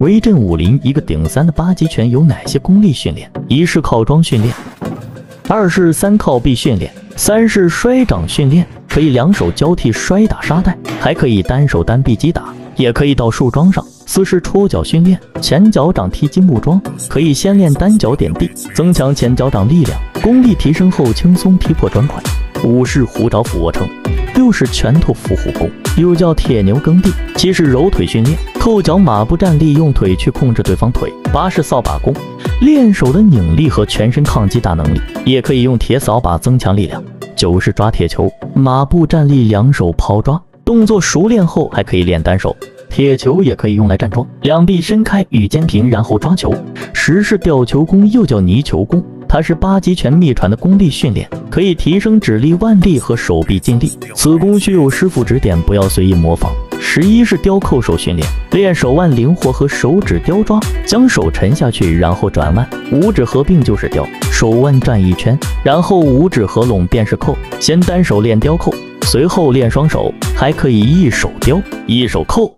威震武林一个顶三的八极拳有哪些功力训练？一是靠桩训练，二是三靠臂训练，三是摔掌训练，可以两手交替摔打沙袋，还可以单手单臂击打，也可以到树桩上。四是戳脚训练，前脚掌踢击木桩，可以先练单脚点地，增强前脚掌力量，功力提升后轻松踢破砖块。五是虎爪俯卧撑，六是拳头伏虎功，又叫铁牛耕地。七是揉腿训练。后脚马步站立，用腿去控制对方腿。八是扫把功，练手的拧力和全身抗击打能力，也可以用铁扫把增强力量。九是抓铁球，马步站立，两手抛抓，动作熟练后还可以练单手。铁球也可以用来站桩，两臂伸开与肩平，然后抓球。十是吊球功，又叫泥球功，它是八极拳秘传的功力训练，可以提升指力、腕力和手臂劲力。此功需有师傅指点，不要随意模仿。十一是雕扣手训练，练手腕灵活和手指雕抓，将手沉下去，然后转弯，五指合并就是雕，手腕转一圈，然后五指合拢便是扣。先单手练雕扣，随后练双手，还可以一手雕，一手扣。